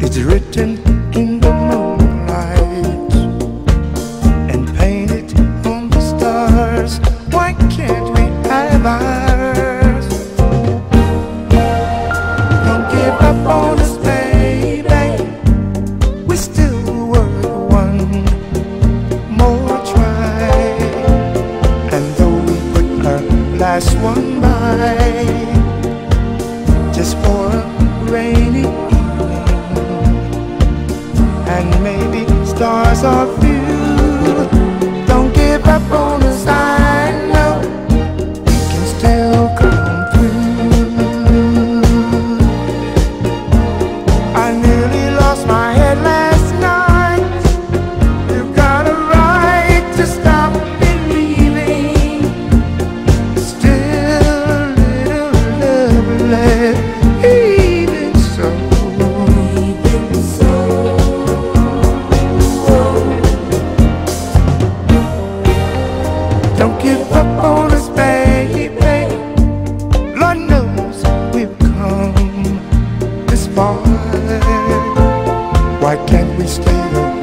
It's written in the moonlight and painted on the stars. Why can't we have ours? Don't give up on us, baby. We still were one more try, and though we put our last one by just for a rainy evening. And maybe stars are few. Don't give up on us, baby. Lord knows we've come this far. Why can't we stay the